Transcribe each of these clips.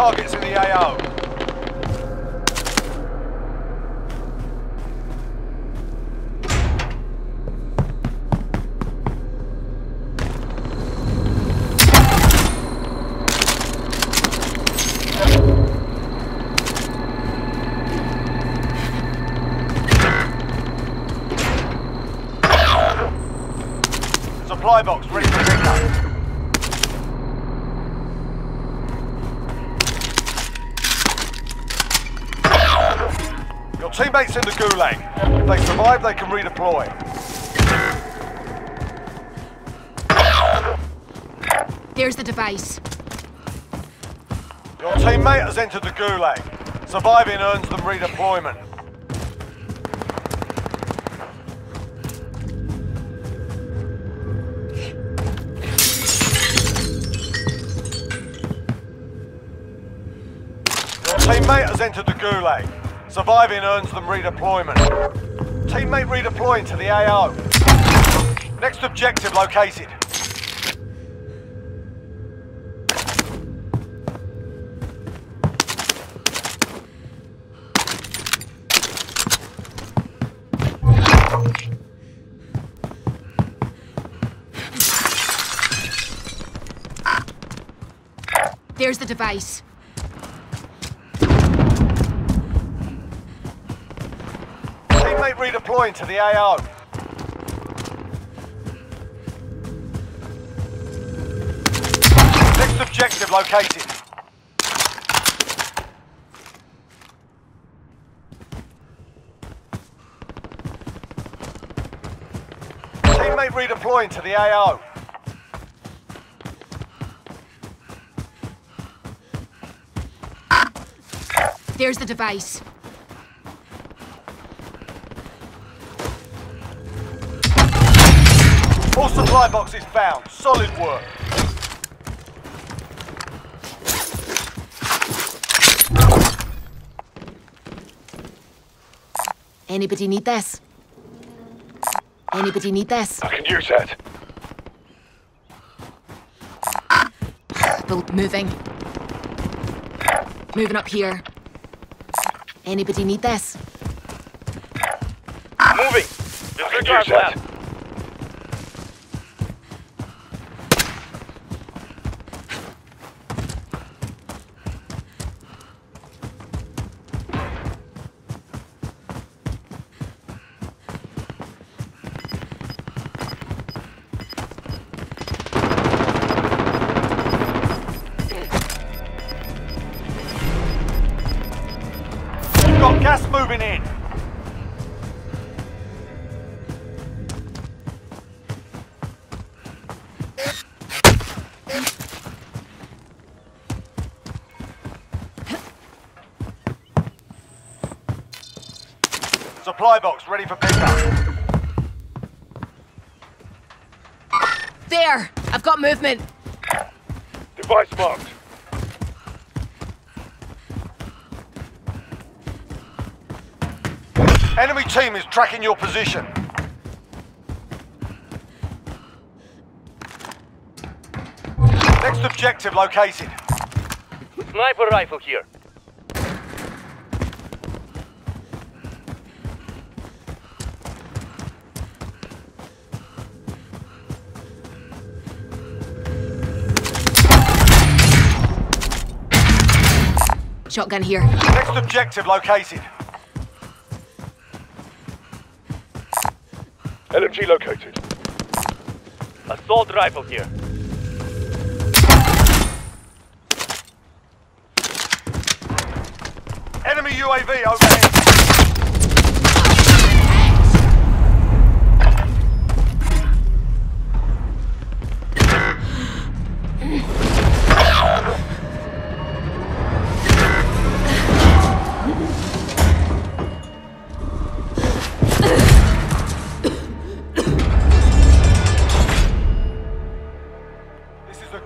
targets in the AO. Supply box ready for pickup. Your teammates in the gulag. If they survive, they can redeploy. There's the device. Your teammate has entered the gulag. Surviving earns them redeployment. Your teammate has entered the gulag. Surviving earns them redeployment. Teammate redeploying to the AO. Next objective located. There's the device. Teammate redeploying to the AO. Next objective located. Teammate redeploying to the AO. There's the device. All supply boxes found. Solid work. Anybody need this? Anybody need this? I can use that. Build moving. Moving up here. Anybody need this? Moving. I can use that. You've got gas moving in. Supply box ready for pickup. There! I've got movement. Device marked. Enemy team is tracking your position. Next objective located. Sniper rifle here. Shotgun here. Next objective located. LMG located. Assault rifle here. Enemy UAV overhead.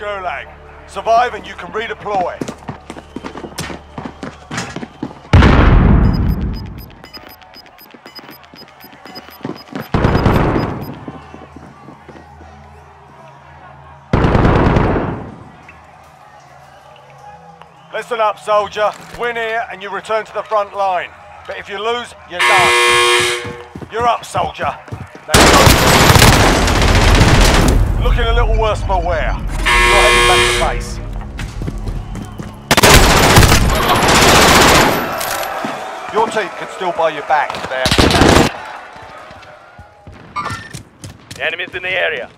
Gulag. Survive and you can redeploy. Listen up, soldier. Win here and you return to the front line. But if you lose, you're done. You're up, soldier. Now, looking a little worse for wear. Your team can still buy you back there. Enemies in the area.